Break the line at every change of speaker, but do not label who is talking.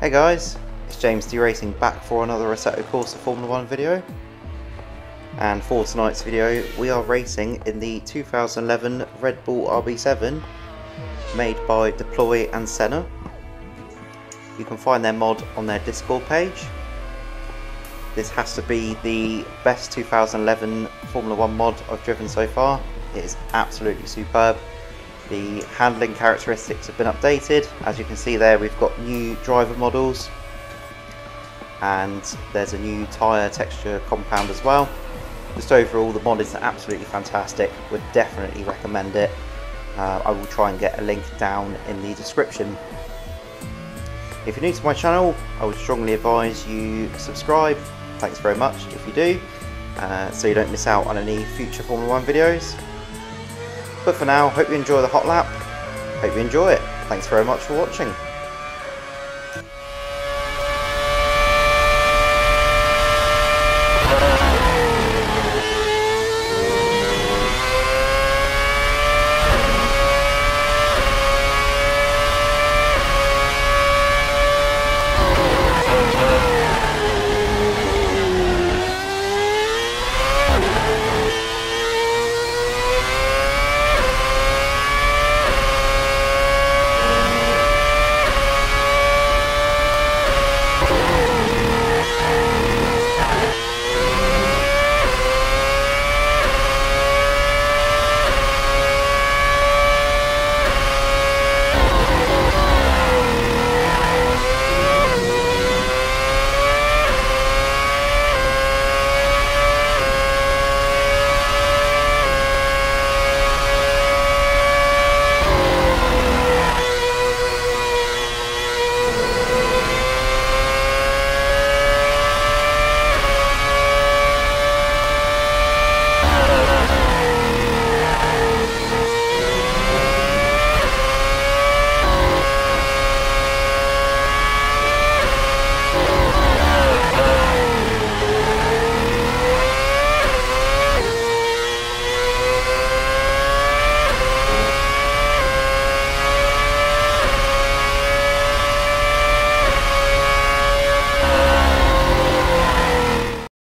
Hey guys, it's James D Racing back for another Assetto Corsa Formula 1 video. And for tonight's video, we are racing in the 2011 Red Bull RB7 made by Deploy and Senna. You can find their mod on their Discord page. This has to be the best 2011 Formula 1 mod I've driven so far. It is absolutely superb. The handling characteristics have been updated. As you can see there, we've got new driver models and there's a new tyre texture compound as well. Just overall, the mod is absolutely fantastic. Would definitely recommend it. Uh, I will try and get a link down in the description. If you're new to my channel, I would strongly advise you subscribe. Thanks very much if you do, uh, so you don't miss out on any future Formula 1 videos. But for now, hope you enjoy the hot lap. Hope you enjoy it. Thanks very much for watching.